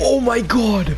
Oh my god!